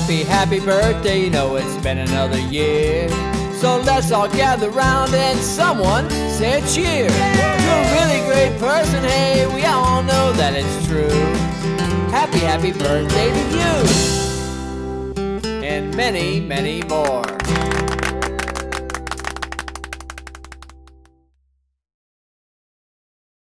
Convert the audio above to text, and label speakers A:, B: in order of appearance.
A: happy, happy birthday. You know it's been another year. So let's all gather round and someone say a cheer. You're a really great person, hey, we all know that it's true. Happy, happy birthday to you. And many, many more.